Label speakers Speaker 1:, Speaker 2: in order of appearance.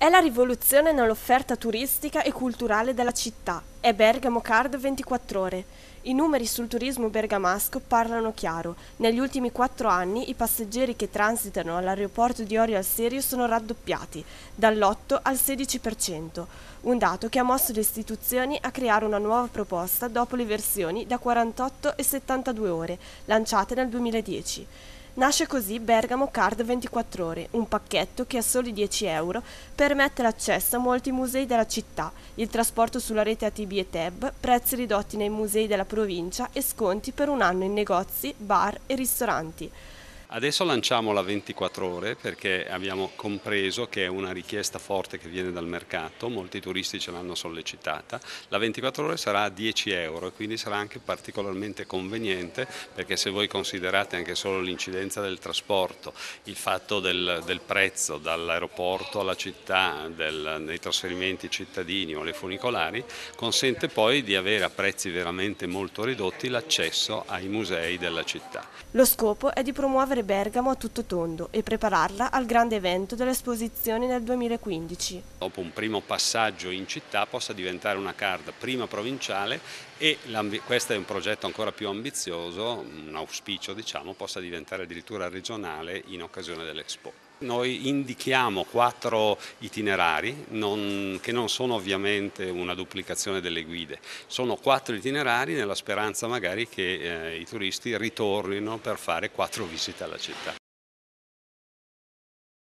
Speaker 1: È la rivoluzione nell'offerta turistica e culturale della città. È Bergamo Card 24 ore. I numeri sul turismo bergamasco parlano chiaro. Negli ultimi quattro anni i passeggeri che transitano all'aeroporto di Orio al Serio sono raddoppiati, dall'8 al 16%, un dato che ha mosso le istituzioni a creare una nuova proposta dopo le versioni da 48 e 72 ore, lanciate nel 2010. Nasce così Bergamo Card 24 ore, un pacchetto che a soli 10 euro permette l'accesso a molti musei della città, il trasporto sulla rete ATB e TEB, prezzi ridotti nei musei della provincia e sconti per un anno in negozi, bar e ristoranti.
Speaker 2: Adesso lanciamo la 24 ore perché abbiamo compreso che è una richiesta forte che viene dal mercato, molti turisti ce l'hanno sollecitata. La 24 ore sarà a 10 euro e quindi sarà anche particolarmente conveniente perché se voi considerate anche solo l'incidenza del trasporto, il fatto del, del prezzo dall'aeroporto alla città, del, dei trasferimenti cittadini o le funicolari, consente poi di avere a prezzi veramente molto ridotti l'accesso ai musei della città.
Speaker 1: Lo scopo è di promuovere rendere Bergamo a tutto tondo e prepararla al grande evento delle esposizioni nel 2015.
Speaker 2: Dopo un primo passaggio in città possa diventare una card prima provinciale e questo è un progetto ancora più ambizioso, un auspicio diciamo, possa diventare addirittura regionale in occasione dell'Expo. Noi indichiamo quattro itinerari non, che non sono ovviamente una duplicazione delle guide, sono quattro itinerari nella speranza magari che eh, i turisti ritornino per fare quattro visite alla città.